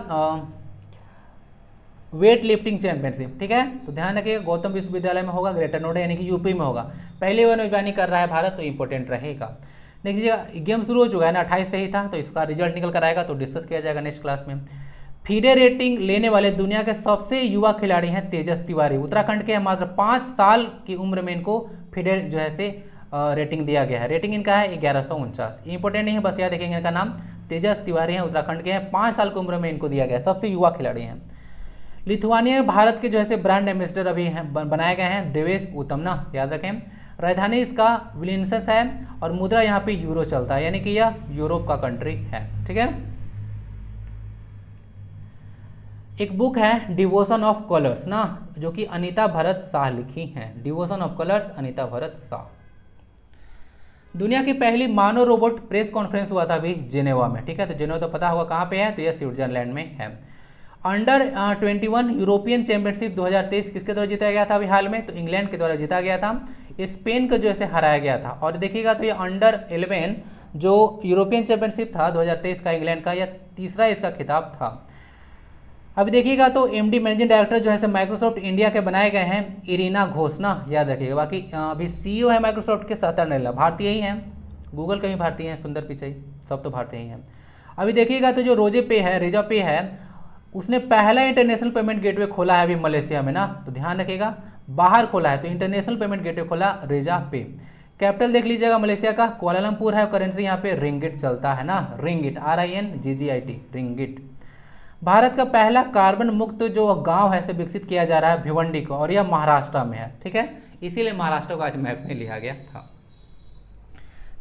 वेट लिफ्टिंग चैंपियनशिप ठीक है? तो ध्यान रखिएगा गौतम विश्वविद्यालय में होगा ग्रेटर नोएडा यानी कि यूपी में होगा। पहली बार मेजबानी कर रहा है भारत तो इंपॉर्टेंट रहेगा। देखिएगा गेम शुरू हो चुका है ना, अट्ठाईस से ही था तो इसका रिज़ल्ट निकल कर आएगा तो डिस्कस किया जाएगा नेक्स्ट क्लास में। फीडे रेटिंग लेने वाले दुनिया के सबसे युवा खिलाड़ी हैं तेजस तिवारी। उत्तराखंड के मात्र पाँच साल की उम्र में इनको फीडे जो है से रेटिंग दिया गया है। रेटिंग इनका है ग्यारह सौ उनचास। इंपॉर्टेंट नहीं है, बस याद देखेंगे इनका नाम। तेजस तिवारी हैं, उत्तराखंड के हैं, पाँच साल की उम्र में इनको दिया गया सबसे युवा खिलाड़ी हैं। लिथुआनिया भारत के जो है ब्रांड एम्बेसडर अभी बनाए गए हैं, देवेश उत्तमना, याद रखें। राजधानी इसका विलियंसस है और मुद्रा यहाँ पे यूरो चलता है, यानी कि यह यूरोप का कंट्री है। ठीक है? एक बुक है डिवोशन ऑफ़ कलर्स ना? जो कि अनीता भरत शाह लिखी हैं। Devotion of colours Anita Bharat Shah. दुनिया की पहली मानो रोबोट प्रेस कॉन्फ्रेंस हुआ था अभी जेनेवा में, ठीक है? तो जेनेवा तो पता होगा कहाँ पे है तो यह स्विट्जरलैंड में है। Under twenty one European championship 2023 किसके द्वारा जीता गया था अभी हाल में? तो इंग्लैंड के द्वारा जीता गया था। स्पेन को जो है हराया गया था। और देखिएगा तो ये अंडर 11 जो यूरोपियन चैंपियनशिप था 2023 का इंग्लैंड का, यह तीसरा इसका खिताब था। अभी देखिएगा तो एम डी मैनेजिंग डायरेक्टर जो है माइक्रोसॉफ्ट इंडिया के बनाए गए हैं इरीना घोषणा याद रखिएगा। बाकी अभी सीईओ है माइक्रोसॉफ्ट के सतर नल्ला भारतीय ही हैं। गूगल के भी भारतीय हैं, सुंदर पिचाई सब तो भारतीय ही हैं। अभी देखिएगा तो जो रोज़े पे है रेजा पे है, उसने पहला इंटरनेशनल पेमेंट गेटवे खोला है अभी मलेशिया में ना। तो ध्यान रखिएगा, बाहर खोला है तो इंटरनेशनल पेमेंट गेटवे खोला रेजा पे कैपिटल देख लीजिएगा मलेशिया का। कोलालमपुर है करेंसी यहाँ पे रिंगिट चलता है ना। Ringgit R I N G G I T ringgit Bharat का पहला कार्बन मुक्त जो गाँव है से विकसित किया जा रहा है भिवंडी को, और यह महाराष्ट्र में है, ठीक है? इसीलिए महाराष्ट्र को आज मैप में लिया गया था।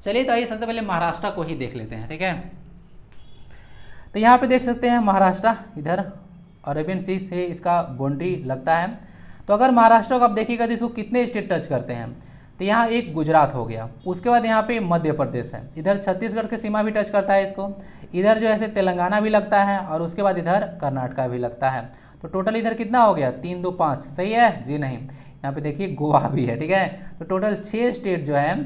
चलिए तो आइए सबसे पहले महाराष्ट्र को ही देख लेते हैं, ठीक है? तो यहाँ पे देख सकते हैं महाराष्ट्र, इधर अरेबियन सी से इसका बाउंड्री लगता है। तो अगर महाराष्ट्र को आप देखिएगा तो इसको कितने स्टेट टच करते हैं? तो यहाँ एक गुजरात हो गया। उसके बाद यहाँ पे मध्य प्रदेश है। इधर छत्तीसगढ़ की सीमा भी टच करता है इसको। इधर जो है तेलंगाना भी लगता है और उसके बाद इधर कर्नाटका भी लगता है। तो टोटल इधर कितना हो गया? तीन, दो, पाँच। सही है? जी नहीं। यहाँ पे देखिए गोवा भी है, ठीक है? तो टोटल छः स्टेट जो है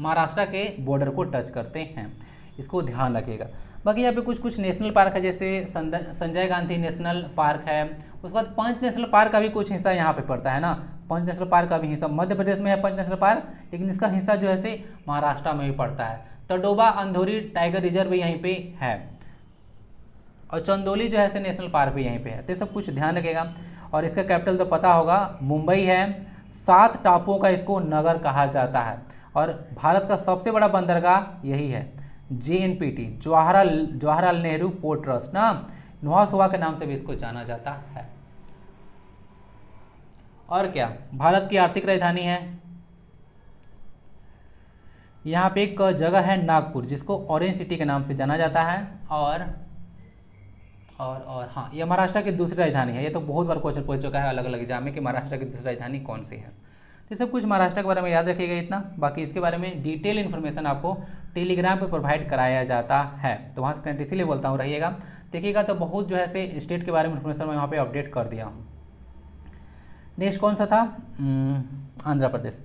महाराष्ट्र के बॉर्डर को टच करते हैं। इसको ध्यान रखिएगा। बाकी यहाँ पे कुछ कुछ नेशनल पार्क है, जैसे संजय गांधी नेशनल पार्क है। उसके बाद पंच नेशनल पार्क का भी कुछ हिस्सा यहाँ पे पड़ता है ना? पंच नेशनल पार्क का भी हिस्सा मध्य प्रदेश में है पंच नेशनल पार्क लेकिन इसका हिस्सा जो है महाराष्ट्र में भी पड़ता है। तडोबा अंधोरी, टाइगर रिज़र्व यहीं पे है। और चंदोली जो है नेशनल पार्क भी यहीं पे है। तो सब कुछ ध्यान रखेगा और इसका कैपिटल तो पता होगा, मुंबई है। सात टापुओं का इसको नगर कहा जाता है। और भारत का सबसे बड़ा बंदरगाह यही है J N P T Jawaharlal Jawaharlal Nehru port trust. ना नुहा के नाम से भी इसको जाना जाता है। और क्या? भारत की आर्थिक राजधानी है। यहाँ पे एक जगह है नागपुर, जिसको ऑरेंज सिटी के नाम से जाना जाता है। और और और हाँ ये महाराष्ट्र की दूसरी राजधानी है। ये तो बहुत बार क्वेश्चन पूछ चुका है अलग अलग एग्ज़ाम में कि महाराष्ट्र की दूसरी राजधानी कौन सी है। तो सब कुछ महाराष्ट्र के बारे में याद रखिएगा इतना। बाकी इसके बारे में डिटेल इन्फॉर्मेशन आपको टेलीग्राम पे प्रोवाइड कराया जाता है। तो वहाँ से इसीलिए बोलता हूँ, रहिएगा। देखिएगा तो बहुत जो है से स्टेट के बारे में इन्फॉर्मेशन मैं वहाँ पे अपडेट कर दिया हूँ। नेक्स्ट कौन सा था? हम्म, आंध्र प्रदेश।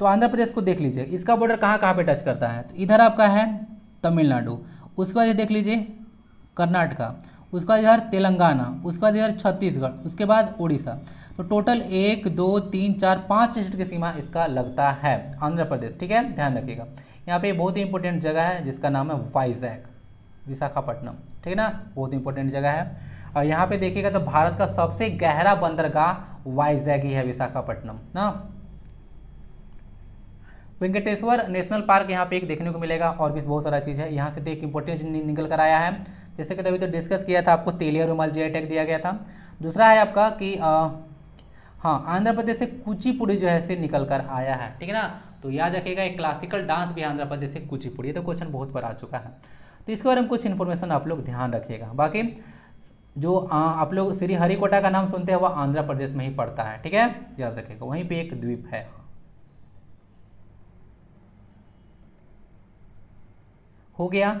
तो आंध्र प्रदेश को देख लीजिए। इसका बॉर्डर कहाँ कहाँ पे टच करता है? तो इधर आपका है तमिलनाडु। उसके बाद देख लीजिए कर्नाटका। उसके बाद इधर तेलंगाना। उसके बाद इधर छत्तीसगढ़। उसके बाद उड़ीसा तो टोटल एक दो तीन चार पाँच स्टेट की सीमा इसका लगता है। आंध्र प्रदेश ठीक है? ध्यान रखिएगा। यहाँ पे बहुत ही इंपॉर्टेंट जगह है जिसका नाम है वाइजैक विशाखापट्टनम ठीक है ना? बहुत इंपॉर्टेंट जगह है। और यहाँ पे देखिएगा तो भारत का सबसे गहरा बंदरगाह वाइजैग ही है विशाखापट्टनम ना? वेंकटेश्वर नेशनल पार्क यहाँ पे एक देखने को मिलेगा और भी बहुत सारा चीज़ है। यहाँ से तो एक इंपॉर्टेंट निकल कर आया है। जैसे कि तभी तो डिस्कस किया था आपको तेलिया रुमाल जी टैग दिया गया था। दूसरा है आपका कि आ, हाँ आंध्र प्रदेश से कुचिपुड़ी जो है से निकल कर आया है ठीक है ना? तो याद रखिएगा एक क्लासिकल डांस भी आंध्र प्रदेश से कुचिपुड़ी तो क्वेश्चन बहुत बार आ चुका है। तो इसके बारे में कुछ इन्फॉर्मेशन आप लोग ध्यान रखिएगा। बाकी जो आ, आप लोग श्री हरिकोटा का नाम सुनते हैं वह आंध्र प्रदेश में ही पड़ता है ठीक है? याद रखिएगा वहीं पे एक द्वीप है। हो गया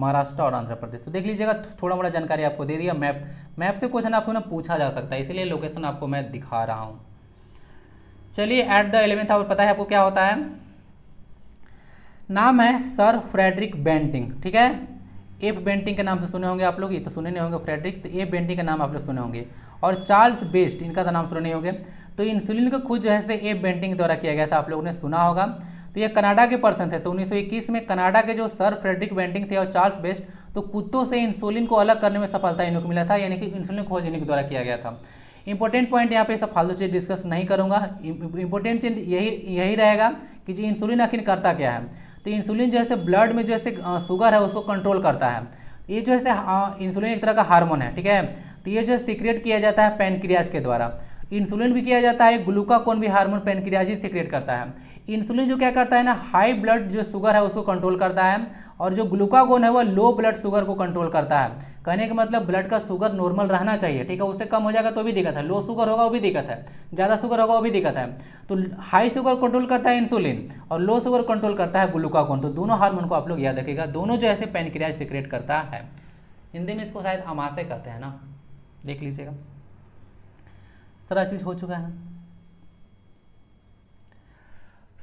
महाराष्ट्र और आंध्र प्रदेश। तो देख लीजिएगा थोड़ा मोड़ा जानकारी आपको दे दिया मैप मैप से क्वेश्चन आपको ना पूछा जा सकता है इसीलिए लोकेशन आपको मैं दिखा रहा हूँ। चलिए एट द इलेवेंथ आवर पता है आपको क्या होता है? नाम है सर फ्रेडरिक बेंटिंग ठीक है? एफ़ बेंटिंग के नाम से सुने होंगे आप लोग, ये तो सुने नहीं होंगे फ्रेडरिक तो एफ़ बेंटिंग का नाम आप लोग सुने होंगे। और चार्ल्स बेस्ट इनका तो नाम सुने नहीं होंगे। तो इंसुलिन का खुद जो है से एफ़ बेंटिंग द्वारा किया गया था, आप लोगों ने सुना होगा। तो ये कनाडा के पर्सन थे तो 1921 में कनाडा के जो सर फ्रेडरिक बेंटिंग थे और चार्ल्स बेस्ट तो कुत्तों से इंसुलिन को अलग करने में सफलता इन्हें को मिला था, यानी कि इंसुलिन खोज इन्हीं के द्वारा किया गया था। इंपॉर्टेंट पॉइंट यहाँ पे सब फालतू चीज़ डिस्कस नहीं करूँगा। इंपॉर्टेंट चीज़ यही यही रहेगा कि जी इंसुलिन आखिर करता क्या है? तो इंसुलिन जो है ब्लड में जो है शुगर है, उसको कंट्रोल करता है। ये जो है इंसुलिन एक तरह का हार्मोन है, ठीक है? तो ये जो है सीक्रेट किया जाता है पेनक्रियाज के द्वारा। इंसुलिन भी किया जाता है ग्लूकाकोन भी हार्मोन पेनक्रियाज ही सीक्रेट करता है। इंसुलिन जो क्या करता है ना हाई ब्लड जो शुगर है, उसको कंट्रोल करता है, और जो ग्लूकागोन है, वो लो ब्लड शुगर को कंट्रोल करता है। कहने का मतलब ब्लड का शुगर नॉर्मल रहना चाहिए, ठीक है? उससे कम हो जाएगा तो भी दिक्कत है। लो शुगर होगा वो भी दिक्कत है। ज़्यादा शुगर होगा वो भी दिक्कत है। तो हाई शुगर कंट्रोल करता है इंसुलिन और लो शुगर कंट्रोल करता है ग्लूकागोन तो दोनों हार्मोन को आप लोग याद रखिएगा। दोनों जो ऐसे पेनक्रियाज सिक्रेट करता है, हिंदी में इसको शायद अमाशय कहते हैं ना? देख लीजिएगा। सारा चीज़ हो चुका है।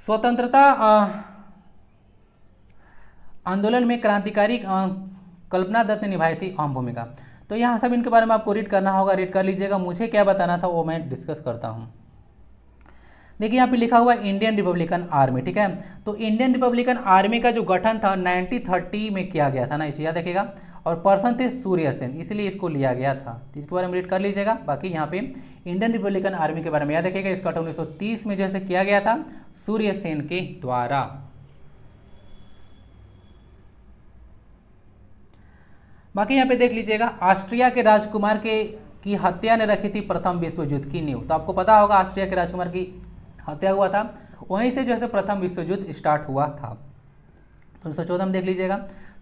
स्वतंत्रता आंदोलन में क्रांतिकारी कल्पना दत्त ने निभाई थी अहम भूमिका। तो यहाँ सब इनके बारे में आपको रीड करना होगा रीड कर लीजिएगा। मुझे क्या बताना था वो मैं डिस्कस करता हूँ। देखिए यहाँ पे लिखा हुआ इंडियन रिपब्लिकन आर्मी ठीक है? तो इंडियन रिपब्लिकन आर्मी का जो गठन था 1930 में किया गया था ना, इसे याद रखेगा और पर्सन थे सूर्य सेन, इसलिए इसको लिया गया था। तो इसके बारे में रीड कर लीजिएगा। बाकी यहाँ पे इंडियन रिपब्लिकन आर्मी के बारे में याद रखिएगा। इसका उन्नीस सौ में जैसे किया गया था, सूर्य सेन के द्वारा। बाकी यहाँ पे देख लीजिएगा ऑस्ट्रिया के राजकुमार के, की हत्या ने रखी थी प्रथम विश्व युद्ध की नींव। तो आपको पता होगा ऑस्ट्रिया के राजकुमार की हत्या हुआ था, वहीं से जो है प्रथम विश्व युद्ध स्टार्ट हुआ था। तो सौ में देख लीजिएगा,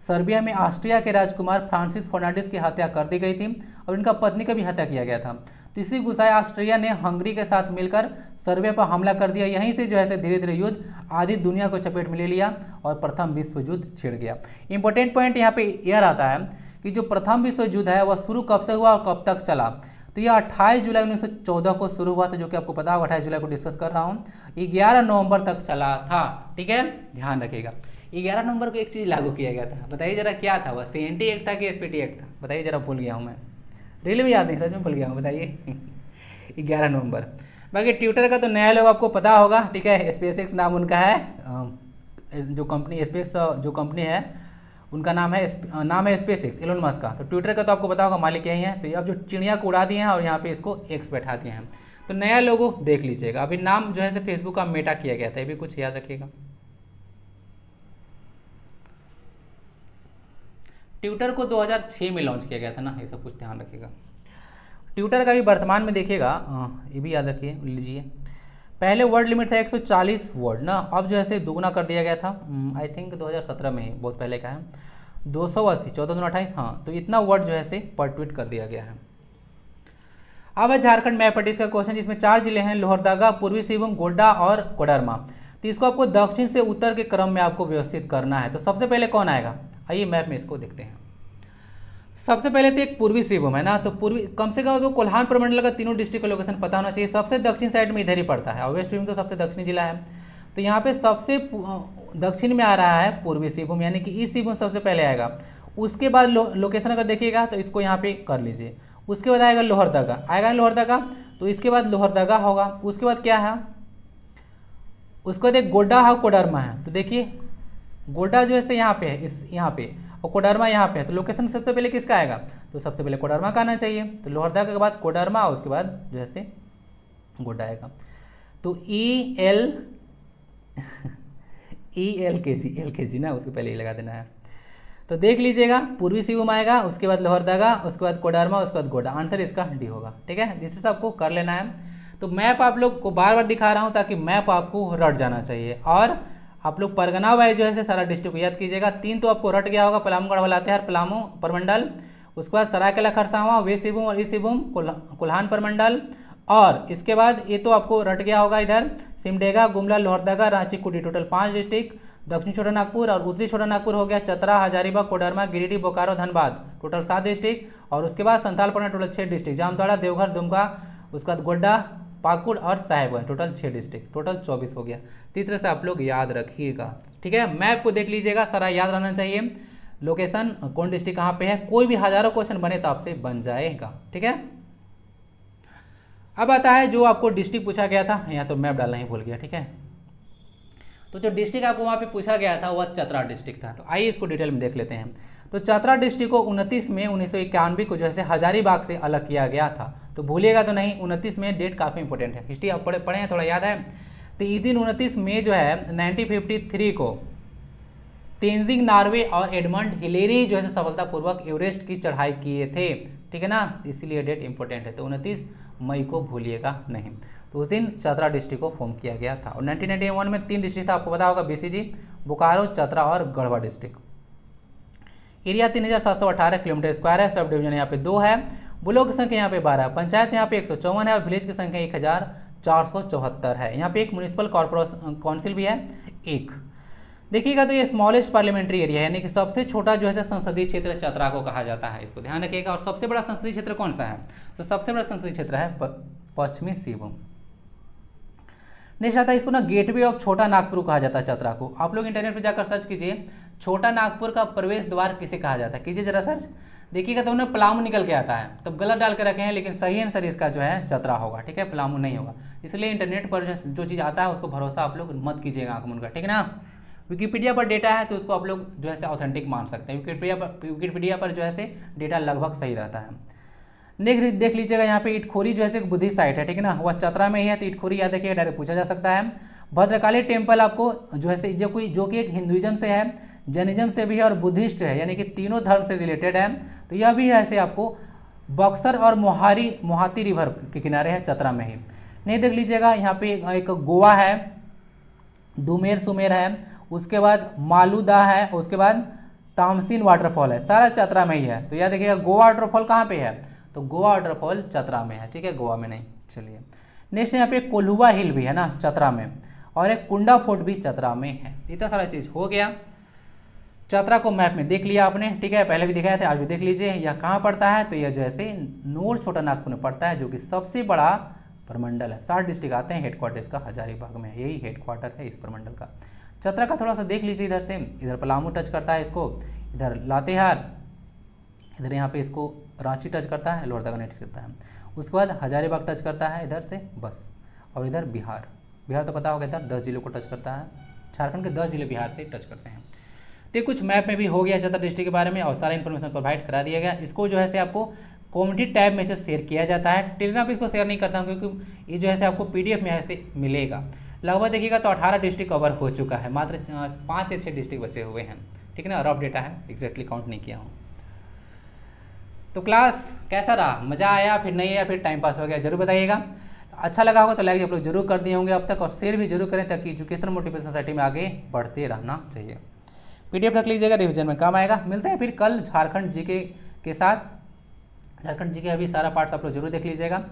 सर्बिया में ऑस्ट्रिया के राजकुमार फ्रांसिस फर्नांडिस की हत्या कर दी गई थी और इनका पत्नी का भी हत्या किया गया था। तो इसी गुस्साए ऑस्ट्रिया ने हंगरी के साथ मिलकर सर्बिया पर हमला कर दिया। यहीं से जो है धीरे धीरे युद्ध, आधी दुनिया को चपेट में ले लिया और प्रथम विश्व युद्ध छिड़ गया। इंपॉर्टेंट पॉइंट यहाँ पे यह आता है कि जो प्रथम विश्व युद्ध है, वह शुरू कब से हुआ और कब तक चला? तो यह 28 जुलाई 1914 को शुरू हुआ था, जो कि आपको पता होगा 28 जुलाई को डिस्कस कर रहा हूँ। 11 नवंबर तक चला था, ठीक है? ध्यान रखिएगा। 11 नवंबर को एक चीज़ लागू किया गया था। बताइए जरा क्या था वह? सी एक्ट था कि एस एक्ट था? बताइए जरा भूल गया हूँ मैं। रियल भी याद नहीं, सच में भूल गया हूँ, बताइए। ग्यारह नवंबर। बाकी ट्विटर का तो नया लोग आपको पता होगा, ठीक है? स्पेस नाम उनका है जो कंपनी स्पेस जो कंपनी है उनका नाम है नाम है स्पेस एक्स एलोन मस्क का। तो ट्विटर का तो आपको होगा मालिक यही है। तो अब जो चिड़िया को उड़ा दिए हैं और यहाँ पे इसको एक्स बैठा दिए हैं। तो नया लोगो देख लीजिएगा। अभी नाम जो है फेसबुक का मेटा किया गया था, ये भी कुछ याद रखिएगा। ट्विटर को 2006 में लॉन्च किया गया था ना, ये सब कुछ ध्यान रखिएगा। ट्विटर का भी वर्तमान में देखिएगा। ये भी याद रखिए, लीजिए। पहले वर्ड लिमिट था 140 वर्ड ना, अब जो है दोगुना कर दिया गया था। आई थिंक 2017 में बहुत पहले का है। दो सौ अस्सी, चौदह दो अट्ठाईस हाँ तो इतना वर्ड जो है से पर ट्वीट कर दिया गया है। अब है झारखंड मैपटिस का क्वेश्चन जिसमें चार ज़िले हैं लोहरदागा पूर्वी सिंहभूम, गोड्डा और कोडरमा। तो इसको आपको दक्षिण से उत्तर के क्रम में आपको व्यवस्थित करना है। तो सबसे पहले कौन आएगा? आइए मैप में इसको देखते हैं। सबसे पहले तो एक पूर्वी सिंहभूम है ना तो पूर्वी कम से कम तो कोल्हान प्रमंडल का तीनों डिस्ट्रिक्ट का लोकेशन पता होना चाहिए। सबसे दक्षिण साइड में इधर ही पड़ता है और वेस्ट सिंहभूम तो सबसे दक्षिणी जिला है। तो यहाँ पे सबसे दक्षिण में आ रहा है पूर्वी सिंहभूम यानी कि ईस्ट सिंहभूम सबसे पहले आएगा। उसके बाद लो, लोकेशन अगर देखिएगा तो इसको यहाँ पे कर लीजिए। उसके बाद आएगा लोहरदगा। आएगा ना लोहरदगा तो इसके बाद लोहरदगा होगा। उसके बाद क्या है? उसके बाद एक गोड्डा है कोडरमा है। तो देखिए गोड्डा जो है यहाँ पे है इस यहाँ पे। और कोडरमा यहाँ पे है तो लोकेशन सबसे पहले किसका आएगा? तो सबसे पहले कोडरमा का आना चाहिए। तो लोहरदा के बाद कोडरमा और उसके बाद जो है गोड्डा आएगा। तो ई एल ई एल के जी एल के जी ना, उसके पहले ही लगा देना है। तो देख लीजिएगा, पूर्वी सिंहभूम आएगा, उसके बाद लोहरदागा, उसके बाद कोडरमा, उसके बाद गोडा आंसर इसका डी होगा, ठीक है? जिससे आपको कर लेना है। तो मैप आप लोग को बार बार दिखा रहा हूँ ताकि मैप आपको रट जाना चाहिए। और आप लोग परगना वाइज जो है सारा डिस्ट्रिक्ट याद कीजिएगा। तीन तो आपको रट गया होगा पलामगढ़ वाला हर पलामू, परमंडल। उसके बाद सरायकला, खरसावा वे सिबुम और ई सिबुम कुल्हान, परमंडल। और इसके बाद ये तो आपको रट गया होगा इधर, सिमडेगा, गुमला, लोहरदगा, रांची कुटी टोटल पाँच डिस्ट्रिक्ट दक्षिण छोटा नागपुर और उत्तरी छोटा नागपुर हो गया, चतरा, हजारीबाग, कोडरमा, गिरिडीह, बोकारो, धनबाद। टोटल सात डिस्ट्रिक्ट और उसके बाद संथालपना टोटल छः डिस्ट्रिक्ट जामताड़ा, देवघर, दुमका। उसके बाद गोड्डा पाकुड़ और साहेबगंज टोटल छः डिस्ट्रिक्ट टोटल चौबीस हो गया। तीसरे से आप लोग याद रखिएगा, ठीक है? मैप को देख लीजिएगा, सारा याद रहना चाहिए। लोकेशन कौन डिस्ट्रिक्ट कहाँ पे है? कोई भी हज़ारों क्वेश्चन बने तो आपसे बन जाएगा, ठीक है? अब आता है जो आपको डिस्ट्रिक्ट पूछा गया था, यहाँ तो मैप डालना ही भूल गया, ठीक है? तो जो डिस्ट्रिक्ट आपको वहाँ पे पूछा गया था, वह चतरा डिस्ट्रिक्ट था। तो आइए इसको डिटेल में देख लेते हैं। तो चतरा डिस्ट्रिक्ट को उनतीस में उन्नीस को जो है हजारीबाग से अलग किया गया था। तो भूलिएगा तो नहीं, उनतीस में डेट काफ़ी इंपॉर्टेंट है। हिस्ट्री आप पढ़े पढ़े हैं, थोड़ा याद है। तो इस दिन उनतीस मई जो है 1953 को तेंजिंग नार्वे और एडमंड हिलेरी जो है, सफलतापूर्वक एवरेस्ट की चढ़ाई किए थे। ठीक है ना? इसीलिए डेट इंपॉर्टेंट है। तो उनतीस मई को भूलिएगा नहीं। तो उस दिन चतरा डिस्ट्रिक्ट को फॉर्म किया गया था। और 1991 में तीन डिस्ट्रिक्ट था, आपको पता होगा बीसीजी बोकारो, चतरा और गढ़वा डिस्ट्रिक्ट एरिया तीन हज़ार सात सौ अठारह किलोमीटर स्क्वायर है। सब डिवीज़न यहाँ पे दो है। ब्लॉक की संख्या यहाँ पे बारह पंचायत यहाँ पे एक सौ चौवन है और विलेज की संख्या एक हज़ार चार सौ चौहत्तर है। यहाँ पे एक म्यूनिसिपल कॉर्पोरेशन काउंसिल भी है। एक। देखिएगा तो ये स्मॉलेस्ट पार्लियामेंट्री एरिया है, यानी कि सबसे छोटा जो है संसदीय क्षेत्र चतरा को कहा जाता है, इसको ध्यान रखिएगा। और सबसे बड़ा संसदीय क्षेत्र कौन सा है? तो सबसे बड़ा संसदीय क्षेत्र है पश्चिमी सिंहभूम। नेक्स्ट आता है इसको ना गेटवे ऑफ़ छोटा नागपुर कहा जाता है चतरा को। आप लोग इंटरनेट पर जाकर सर्च कीजिए। छोटा नागपुर का प्रवेश द्वार किसे कहा जाता है? कीजिए जरा सर्च देखिएगा तो उन्हें पलामू निकल के आता है। तो गलत डाल के रखे हैं लेकिन सही आंसर इसका जो है चतरा होगा, ठीक है? पलामू नहीं होगा। इसलिए इंटरनेट पर जो चीज़ आता है, उसको भरोसा आप लोग मत कीजिएगा आँख का, ठीक है ना? विकीपीडिया पर डेटा है तो उसको आप लोग जो है ऑथेंटिक मान सकते हैं। विकीपीडिया पर विकीपीडिया पर जो है डेटा लगभग सही रहता है। नेक्स्ट देख लीजिएगा यहाँ पे इटखोरी जो है बुद्धिस्ट साइट है, ठीक है ना? वह चतरा में ही है तो इटखोरी याद रखिए डायरेक्ट पूछा जा सकता है। भद्रकाली टेंपल आपको जो है जो कोई, जो कि एक हिंदुइज्म से है जैनिज्म से भी है और बुद्धिस्ट है, यानी कि तीनों धर्म से रिलेटेड है। तो यह भी ऐसे आपको बक्सर और मोहारी, मोहाती रिवर के किनारे है, चतरा में ही। नहीं देख लीजिएगा, यहाँ पे एक गोवा है, डुमेर सुमेर है, उसके बाद मालूदा है, उसके बाद तामसीन वाटरफॉल है, सारा चतरा में ही है। तो यह देखिएगा, गोवा वाटरफॉल कहाँ पे है? तो गोवा वाटरफॉल चतरा में है, ठीक है? गोवा में नहीं, चलिए। नेक्स्ट यहाँ पे कोल्हुआ हिल भी है ना, चतरा में, और एक कुंडा फोर्ट भी चतरा में है। इतना सारा चीज़ हो गया। चतरा को मैप में देख लिया आपने, ठीक है? पहले भी दिखाया था, आज भी देख लीजिए। यह कहाँ पड़ता है? तो यह जैसे नूर छोटा नागपुर में पड़ता है, जो कि सबसे बड़ा प्रमंडल है। साठ डिस्ट्रिक्ट आते हैं हेडक्वार्टर इसका हजारीबाग में यही हेडक्वार्टर है इस प्रमंडल का। चतरा का थोड़ा सा देख लीजिए इधर से। इधर पलामू टच करता है इसको, इधर लातेहार, इधर यहाँ पे इसको रांची टच करता है लोहरदगा टच करता है। उसके बाद हजारीबाग टच करता है इधर से बस, और इधर बिहार। बिहार तो पता होगा इधर, दस जिलों को टच करता है। झारखंड के दस ज़िले बिहार से टच करते हैं। तो कुछ मैप में भी हो गया चतरा डिस्ट्रिक्ट के बारे में और सारा इन्फॉर्मेशन प्रोवाइड करा दिया गया। इसको जो है से आपको कॉमेडी टैब में से शेयर किया जाता है। टेलीग्राम इसको शेयर नहीं करता हूँ क्योंकि ये जो है से आपको पीडीएफ में ऐसे मिलेगा। लगभग देखिएगा तो अठारह डिस्ट्रिक्ट कवर हो चुका है। मात्र पाँच या छः डिस्ट्रिक्ट बचे हुए हैं। ठीक है ना? रफ डेटा है। एग्जैक्टली काउंट नहीं किया हूँ। तो क्लास कैसा रहा? मज़ा आया? फिर नहीं आया? फिर टाइम पास हो गया? ज़रूर बताइएगा। अच्छा लगा होगा तो लाइक आप लोग ज़रूर कर दिए होंगे अब तक और शेयर भी ज़रूर करें ताकि एजुकेशन मोटिवेशन सोसाइटी में आगे बढ़ते रहना चाहिए। पीडीएफ रख लीजिएगा रिविजन में काम आएगा। मिलते हैं फिर कल झारखंड जीके के साथ। झारखंड जी के अभी सारा पार्ट्स आप लोग ज़रूर देख लीजिएगा।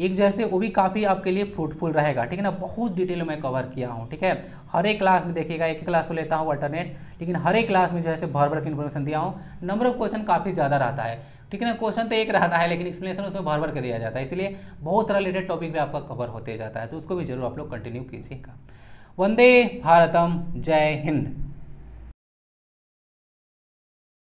एक जैसे वो भी काफ़ी आपके लिए फ्रूटफुल रहेगा, ठीक है ना? बहुत डिटेल में कवर किया हूँ, ठीक है? हर एक क्लास में देखिएगा, एक क्लास तो लेता हूँ अल्टरनेट लेकिन हर एक क्लास में जो है भर भर के इन्फॉर्मेशन दिया हूँ। नंबर ऑफ़ क्वेश्चन काफ़ी ज़्यादा रहता है, ठीक है ना? क्वेश्चन तो एक रहता है, लेकिन एक्सप्लेनेशन उसमें भर भर के दिया जाता है, इसलिए बहुत सारा रिलेटेड टॉपिक भी आपका कवर होते जाता है तो उसको भी ज़रूर आप लोग कंटिन्यू कीजिएगा। वंदे भारतम, जय हिंद।